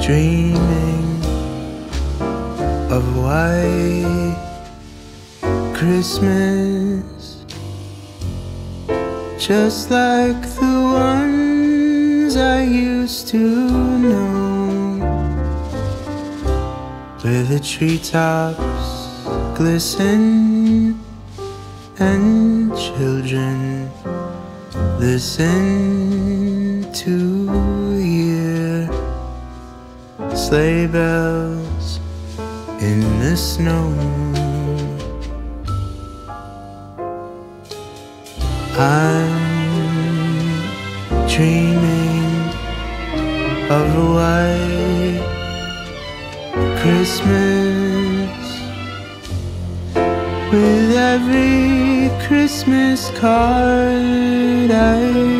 dreaming of white Christmas, just like the ones I used to know, where the treetops glisten and children listen to sleigh bells in the snow. I'm dreaming of a white Christmas with every Christmas card I